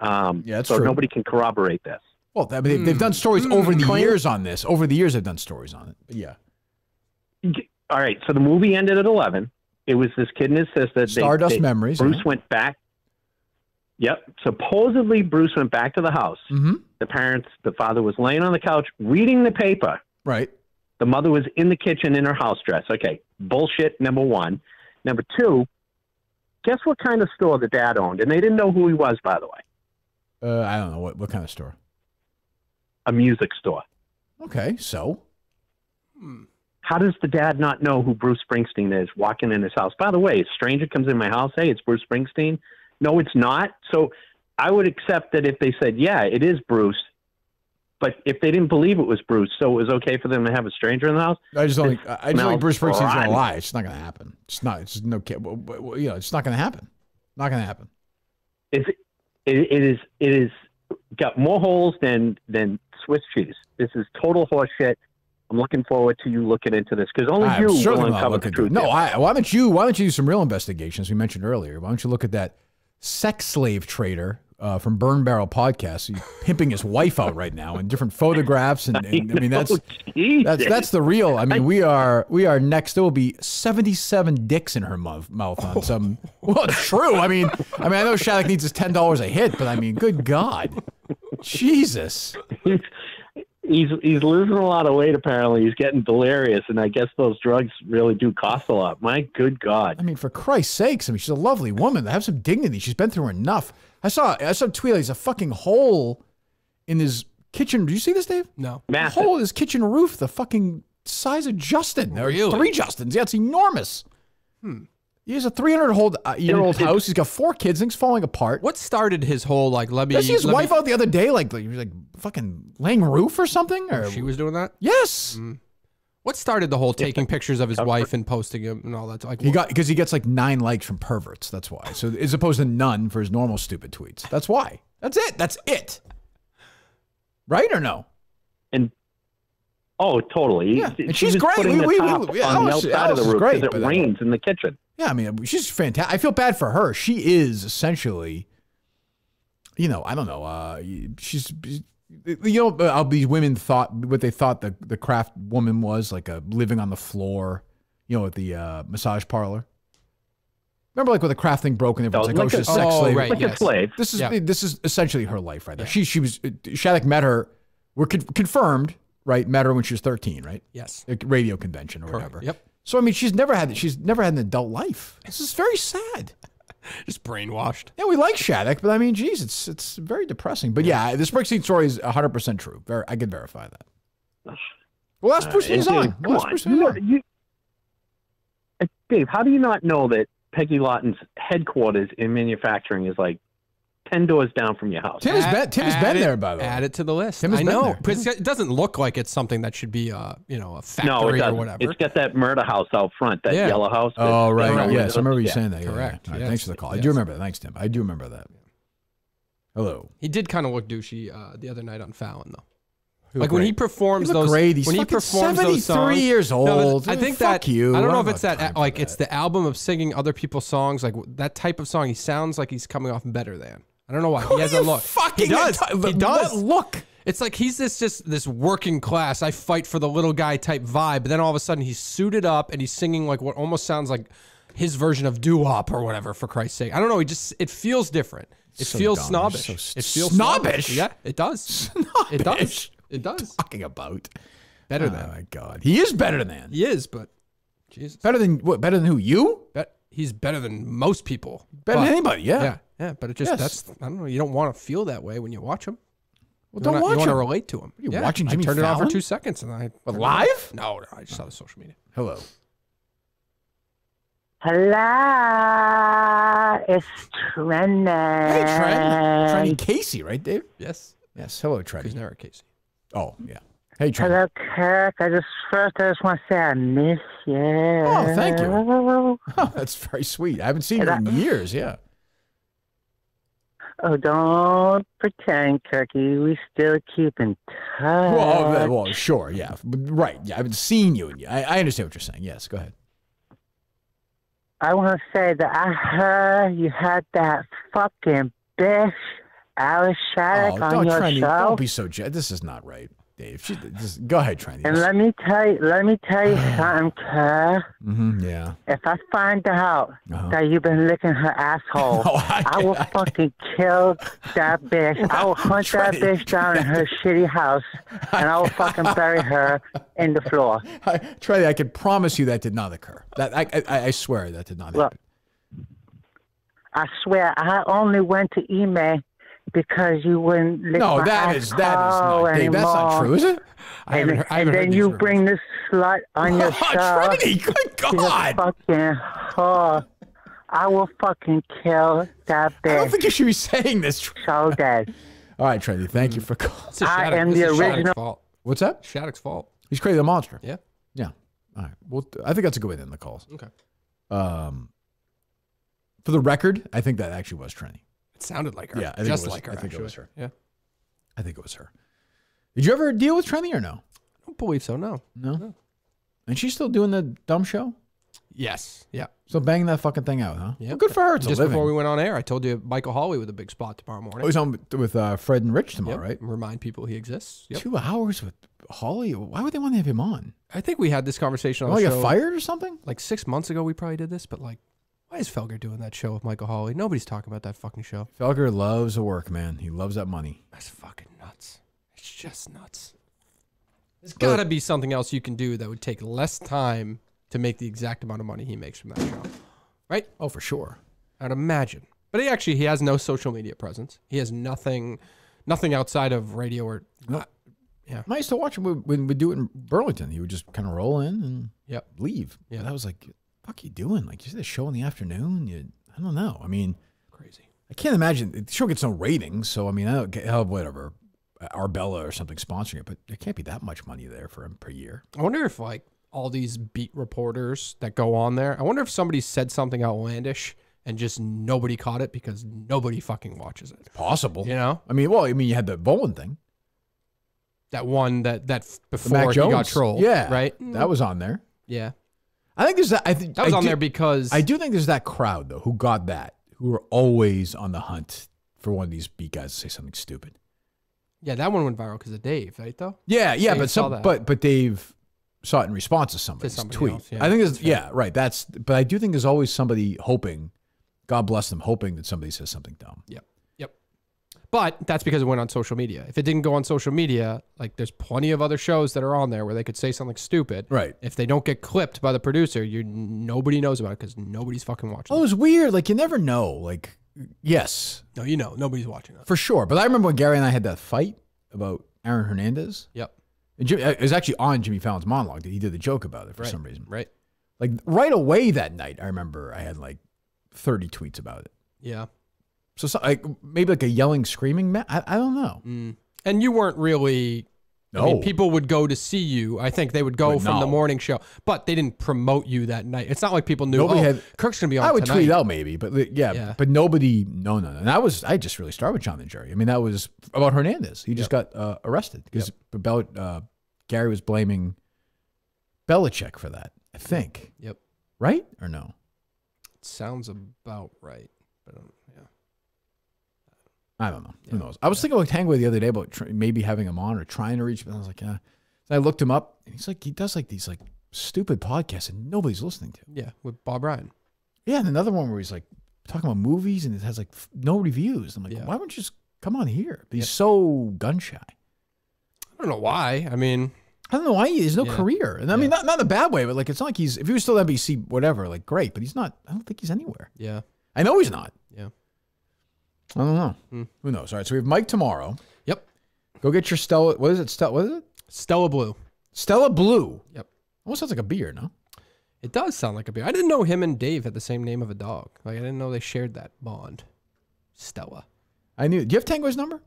Um, Yeah, that's so true. nobody can corroborate this. Well, I mean, they've, they've done stories Mm, over the claim- years on this. Over the years, they've done stories on it. But yeah. All right, so the movie ended at eleven. It was this kid and his sister. They- Stardust they- Memories, Bruce yeah. went back. Yep. Supposedly, Bruce went back to the house. Mm-hmm. The parents, the father was laying on the couch reading the paper. Right. The mother was in the kitchen in her house dress. Okay, bullshit. Number one. Number two. Guess what kind of store the dad owned, and they didn't know who he was, by the way. Uh, I don't know what what kind of store. A music store. Okay, so How does the dad not know who Bruce Springsteen is walking in his house? By the way, a stranger comes in my house, hey, it's Bruce Springsteen. No, it's not. So I would accept that if they said, yeah, it is Bruce, but if they didn't believe it was Bruce, so it was okay for them to have a stranger in the house. I just don't. Think, I just don't think Bruce Springsteen's gonna lie. It's not gonna happen. It's not. It's no. kid. well, well, You know, it's not gonna happen. Not gonna happen. It's, it, it is it is got more holes than than Swiss cheese. This is total horseshit. I'm looking forward to you looking into this because only I'm you will uncover the truth. No. I, why don't you? Why don't you do some real investigations? We mentioned earlier. Why don't you look at that sex slave trader uh, from Burn Barrel Podcast. He's pimping his wife out right now in different photographs, and, and I mean that's that's that's the real. I mean, we are we are next. There will be seventy-seven dicks in her mouth, mouth on some. Well, it's true. I mean, I mean, I know Shattuck needs his ten dollars a hit, but I mean, good God, Jesus. he's he's he's losing a lot of weight. Apparently, he's getting delirious, and I guess those drugs really do cost a lot. My good God! I mean, for Christ's sakes, I mean, she's a lovely woman. Have some dignity. She's been through enough. I saw I saw a tweet. There's a fucking hole in his kitchen. Do you see this, Dave? No. A hole in his kitchen roof. The fucking size of Justin. There are Really? three Justins. Yeah, it's enormous. Hmm. He has a 300 old, uh, year old house. He's got four kids. Things falling apart. What started his whole like let me? Did I see his let me- wife out the other day, like, like, he was like fucking laying roof or something? Or She was doing that. Yes. What started the whole taking pictures of his wife and posting them and all that? Like He got because he gets like nine likes from perverts. That's why. So as opposed to none for his normal stupid tweets. That's why. That's it. That's it. Right or no? And oh, totally. Yeah, and she she's was great. Putting We- the we- we- yeah, on the Alice- outside of the is roof great, because it rains in the kitchen. Yeah, I mean, she's fantastic. I feel bad for her. She is essentially, you know, I don't know. Uh, she's, you know, uh, these women thought what they thought the the craft woman was like a living on the floor, you know, at the uh, massage parlor. Remember, like when the craft thing broke and everyone's Oh, like, "Oh, a- she's a sex oh, slave." right, Like a slave. This is Yeah. this is essentially her life right there. She she was Shattuck met her. We're con- confirmed, right? Met her when she was thirteen, right? Yes. Like radio convention or Correct. whatever. Yep. So I mean, she's never had she's never had an adult life. This is very sad. Just brainwashed. Yeah, we like Shattuck, but I mean, geez, it's it's very depressing. But yeah, the Springsteen story is 100 percent true. Ver- I can verify that. Well, that's Uh, Bruce and on. Well, that's come Bruce on. Lee's You on. you- Uh, Dave, how do you not know that Peggy Lawton's headquarters in manufacturing is like ten doors down from your house? Tim has been Tim has been it- there by the way. Add it to the list. Tim has I been know, there. it doesn't look like it's something that should be, uh, you know, a factory no, or whatever. It's got that murder house out front, that Yeah. yellow house. that- Oh right, right. Yes, I remember you Yeah. saying that. Yeah, Correct, yeah. All right, yes, Thanks for the call. I do remember that. Thanks, Tim. I do remember that. Hello. He did kind of look douchey uh, the other night on Fallon, though. He like looked when he great. performs He looked those, great. He's when he fucking performs those 73 songs, years No, old. I think Fuck that you. I I don't know don't if it's that, time for like it's the album of singing other people's songs, like that type of song. He sounds like he's coming off better than. I don't know why. Who he has a look. fucking he does. enti- he what does. look. It's like he's this just this working class. I fight for the little guy type vibe, but then all of a sudden he's suited up and he's singing like what almost sounds like his version of doo wop or whatever. For Christ's sake, I don't know. He just it feels different. It So feels dumb. snobbish. So s- it feels snobbish? Yeah, it does. Snobbish. It does. It does. Talking about Better oh, than. my God, he is better than. He is, but Jesus. Better than what? Better than who? You? Bet he's better than most people. Better than anybody, yeah. yeah, yeah. But it just Yes. that's I don't know. You don't want to feel that way when you watch him. Well, you don't wanna, watch You want to relate to him. What are you yeah, watching Jimmy I turned it on for two seconds and I What, live? No, no, I just saw the social media. Hello. Hello, it's Trenni. Hey, Trent. Trenni Casey, right, Dave? Yes. Yes. Hello, Trenni. He's never Casey. Oh, yeah. Hey, Trenni. Hello, Kirk. I just first I just want to say I miss you. Oh, thank you. you. Oh, that's very sweet. I haven't seen you And in years. Yeah. Oh, don't pretend, Kirky. We still keep in touch. Well, oh, well, sure. Yeah. Right. Yeah. I haven't seen you. In, I, I understand what you're saying. Yes. Go ahead. I want to say that I heard you had that fucking bitch Alice Shattuck oh, on don't, your show. don't be so. This is not right, Dave. She, this, go ahead, Trenni. And let me tell you, let me tell you something, Kirk. hmm yeah. If I find out Uh-huh. that you've been licking her asshole, Oh, I- I, will fucking kill that bitch. I will hunt that bitch down in her shitty house, and I will fucking bury her in the floor. I, Trenni, I can promise you that did not occur. That I, I, I swear that did not Well, happen. I swear, I only went to email because you wouldn't lick No, my that is that is asshole not, Dave. That's not true, is it? I And, haven't I haven't heard then you rumors. bring this slut on your Oh, show. Trenni, good God. fucking whore. I will fucking kill that bitch. I don't think you should be saying this. so dead. All right, Trenni. Thank you for calling. This is I am the original- fault. What's that? Shattuck's fault. He's created a monster. Yeah. Yeah. All right. Well, I think that's a good way to end the calls. Okay. Um, for the record, I think that actually was Trenni. It sounded like her. Yeah, I think just it was, like her. I think actually. it was her. Yeah. I think it was her. Did you ever deal with Trenni or no? I don't believe so. No. No. And she's still doing the dumb show. Yes. Yeah. So bang that fucking thing out, huh? Yeah. Well, good for her. It's Just living. before we went on air, I told you Michael Holley with a big spot tomorrow morning. Oh, he's on with- with uh, Fred and Rich tomorrow, Yep. right? Remind people he exists. Yep. Two hours with Holley. Why would they want to have him on? I think we had this conversation on Oh, the he show. got fired or something? Like six months ago, we probably did this, but like, why is Felger doing that show with Michael Holley? Nobody's talking about that fucking show. Felger loves the work, man. He loves that money. That's fucking nuts. It's just nuts. There's got to be something else you can do that would take less time to make the exact amount of money he makes from that show, right? Oh, for sure. I'd imagine. But he actually he has no social media presence. He has nothing, nothing outside of radio or. No. yeah. I used to watch him when- when we do it in Burlington. He would just kind of roll in and Yep. leave. Yeah. that was like, fuck you doing? Like, you see the show in the afternoon? You, I don't know. I mean, crazy. I can't imagine. The show gets no ratings. So, I mean, I don't get, oh, whatever. Uh, Arbella or something sponsoring it, but there can't be that much money there for him per year. I wonder if like all these beat reporters that go on there. I wonder if somebody said something outlandish and just nobody caught it because nobody fucking watches it. Possible. You know I mean, well, I mean, you had the bowling thing. that one that that before he got trolled. Yeah. right. That was on there. Yeah. I think there's that. I think That was I on do- there because I do think there's that crowd though who got that, who are always on the hunt for one of these beat guys to say something stupid. yeah that one went viral because of Dave, right? Though. Yeah, yeah, Dave but some, but but Dave saw it in response to somebody's somebody tweet. else, yeah. I think it's yeah, right. That's but I do think there's always somebody hoping, God bless them, hoping that somebody says something dumb. Yep. But that's because it went on social media. If it didn't go on social media, like there's plenty of other shows that are on there where they could say something stupid. Right. If they don't get clipped by the producer, you nobody knows about it because nobody's fucking watching. Oh, it was weird. Like you never know. Like yes, No, you know, nobody's watching that. for sure. But I remember when Gary and I had that fight about Aaron Hernandez. Yep. And Jimmy, uh, it was actually on Jimmy Fallon's monologue that he did the joke about it for Right. some reason. Right. Like right away that night, I remember I had like 30 tweets about it. Yeah. So, so like maybe like a yelling, screaming. Ma- I, I don't know. Mm. And you weren't really. I No. mean, people would go to see you. I think they would go But from the morning show, but they didn't promote you that night. It's not like people knew. Nobody oh, had- Kirk's gonna be on. I would tonight. tweet out maybe, but yeah, Yeah. but nobody. No, no, no. And I was I just really started with John and Jerry. I mean, that was about Hernandez. He just got uh, arrested because Bel- uh, Gary was blaming Belichick for that. I think. Yep. Right or no? Sounds about right. But um, yeah. I don't know. Who knows? I was thinking about Tanguay the other day about tr- maybe having him on or trying to reach, but I was like, yeah. So I looked him up, and he's like, he does like these like stupid podcasts, and nobody's listening to. Yeah, with Bob Ryan. Yeah, and another one where he's like talking about movies, and it has like f- no reviews. I'm like, why wouldn't you just come on here? But he's so gun shy. I don't know why. I mean, I don't know why he has no Yeah. career, and I mean not not in a bad way, but like it's not like he's if he was still NBC whatever, like great, but he's not. I don't think he's anywhere. Yeah. I know he's not. Yeah. I don't know. Hmm. Who knows? All right, so we have Mike tomorrow. Yep. Go get your Stella. What is it? Stella. What is it? Stella Blue. Stella Blue. Yep. Almost sounds like a beer, no? It does sound like a beer. I didn't know him and Dave had the same name of a dog. Like I didn't know they shared that bond. Stella. I knew. Do you have Tango's number?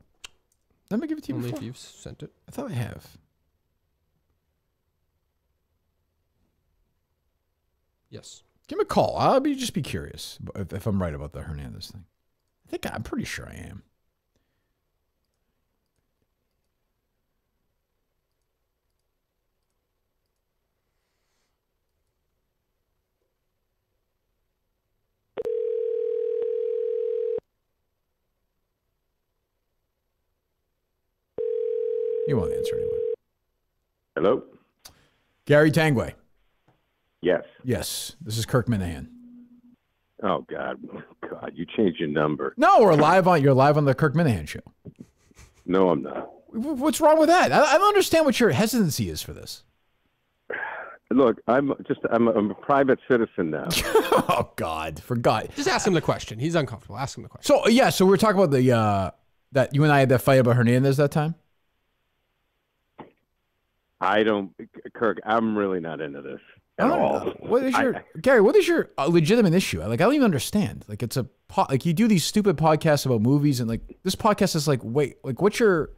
Let me give it to you. Only before. if you've sent it. I thought I have. Yes. Give him a call. I'll be just be curious if, if I'm right about the Hernandez thing. I think I'm pretty sure I am. You won't answer anyway. Hello? Gary Tanguay. Yes. Yes, this is Kirk Minihane. Oh God, God, you changed your number. No, we're live on. You're live on the Kirk Minihane show. No, I'm not. What's wrong with that? I, I don't understand what your hesitancy is for this. Look, I'm just I'm a, I'm a private citizen now. oh God, for God. Just ask him the question. He's uncomfortable. Ask him the question. So yeah, so we are talking about the uh that you and I had that fight about Hernandez that time. I don't, Kirk. I'm really not into this I don't all. know. What is I- your Gary? What is your uh, legitimate issue? Like I don't even understand. Like it's a po- like you do these stupid podcasts about movies, and like this podcast is like wait, like what's your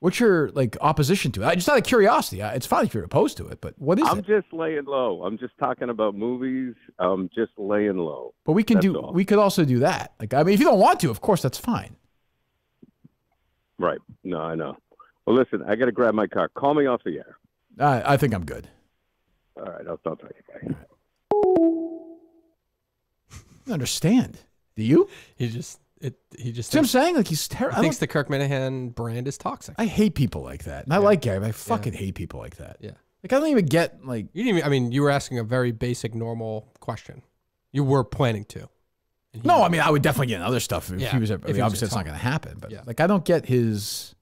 what's your like opposition to it? I just out of curiosity. I, it's fine if you're opposed to it, but what is I'm it? just laying low. I'm just talking about movies. I'm just laying low. But we can That's do all. we could also do that. Like I mean, if you don't want to, of course that's fine. Right. No, I know. Well, listen, I got to grab my car. Call me off the air. I I think I'm good. All right, I'll, I'll talk to you. Bye. don't understand. Do you? He just it. He just. See what I'm saying? Like he's terrible. He thinks the Kirk Minihane brand is toxic. I hate people like that. And I like Gary, but I fucking hate people like that. Yeah. Like I don't even get like You didn't even. I mean, you were asking a very basic, normal question. You were planning to. No, I mean I would definitely get in other stuff if Yeah, he was. I if mean, he was obviously, it's not going to happen. But Yeah. like, I don't get his.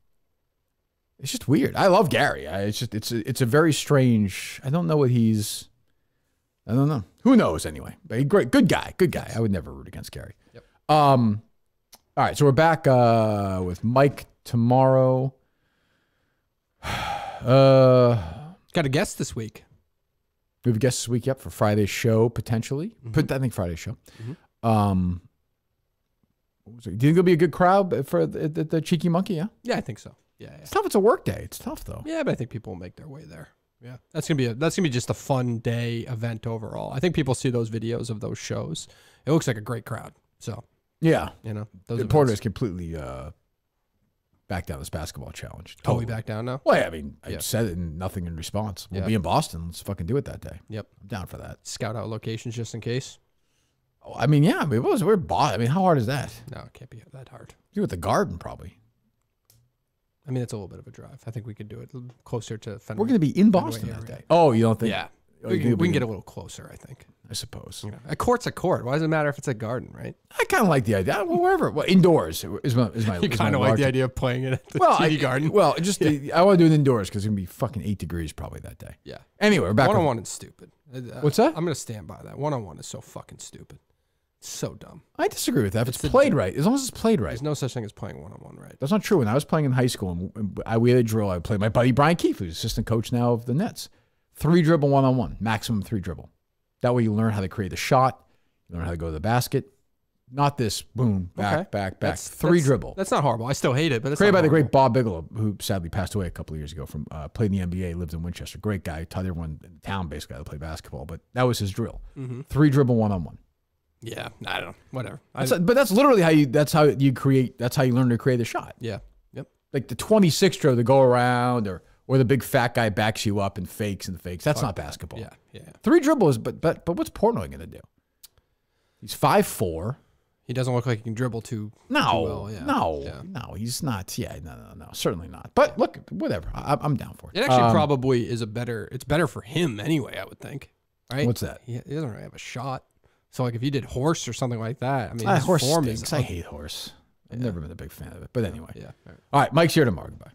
It's just weird. I love Gary. I, it's just it's a, it's a very strange. I don't know what he's. I don't know. Who knows anyway? But he great, good guy, good guy. I would never root against Gary. Yep. Um, all right, so we're back uh, with Mike tomorrow. Uh, got a guest this week. We have a guest this week, yep, for Friday's show potentially. Mm-hmm. Put I think Friday's show. Um, what was it? do you think it'll be a good crowd for the, the, the cheeky monkey? Yeah, Yeah, I think so. Yeah, yeah. it's tough. It's a work day. It's tough though. Yeah, but I think people will make their way there. Yeah, that's gonna be a, that's gonna be just a fun day event overall. I think people see those videos of those shows. It looks like a great crowd. So Yeah, you know, those the. Porter is completely uh, back down this basketball challenge. Totally, we back down now? Well, yeah, I mean, I Yeah. said it and nothing in response. We'll Yeah. be in Boston. Let's fucking do it that day. Yep, I'm down for that. Scout out locations just in case. Oh, I mean, yeah, I mean, was we're Boston? I mean, how hard is that? No, it can't be that hard. Do it at the Garden probably. I mean, it's a little bit of a drive. I think we could do it closer to. Fenway, We're going to be in Fenway Boston that area. day. Oh, you don't think? Yeah, Oh, we can, we can get a little closer. I think. I suppose. You know, a court's a court. Why does it matter if it's a garden, right? I kind of like the idea. Well, wherever. Well, indoors is my is my. You kind of like the idea of playing it at the well, TD I, garden. Well, just the, I want to do it indoors because it's gonna be fucking eight degrees probably that day. Yeah. Anyway, we're back. One on one is stupid. What's that? I'm gonna stand by that. One on one is so fucking stupid. So dumb. I disagree with that. If it's, It's the- played right, as long as it's played right. There's no such thing as playing one on one right. That's not true. When I was playing in high school, and- I, we had a drill. I played my buddy Brian Keefe, who's assistant coach now of the Nets. Three dribble one on one, maximum three dribble. That way you learn how to create a shot, you learn how to go to the basket. Not this boom, back, Okay. back, back. That's- three that's- dribble. That's not horrible. I still hate it, but it's Created by the great Bob Bigelow, who sadly passed away a couple of years ago from uh, played in the NBA, lived in Winchester. Great guy, taught everyone in town basically how to play basketball. But that was his drill: Mhm. three dribble one on one. Yeah, I don't know. Whatever. I, That's but that's literally how you. That's how you create. That's how you learn to create a shot. yeah. Yep. Like the twenty six drill to go around, or or the big fat guy backs you up and fakes and fakes. That's Fuck not that. basketball. Yeah. Yeah. Three dribble is, but but but what's Portnoy going to do? He's five four. He doesn't look like he can dribble too. No, too well. Yeah. no, Yeah. no. He's not. Yeah, no, no, no. Certainly not. But look, whatever. I, I'm down for it. It actually Um, probably is a better. It's better for him anyway. I would think. Right. What's that? He, he doesn't really have a shot. So like if you did horse or something like that, I mean, his horse form stinks. is. I hate horse. I've never been a big fan of it. But anyway. Yeah. All right, Mike's here tomorrow. Goodbye.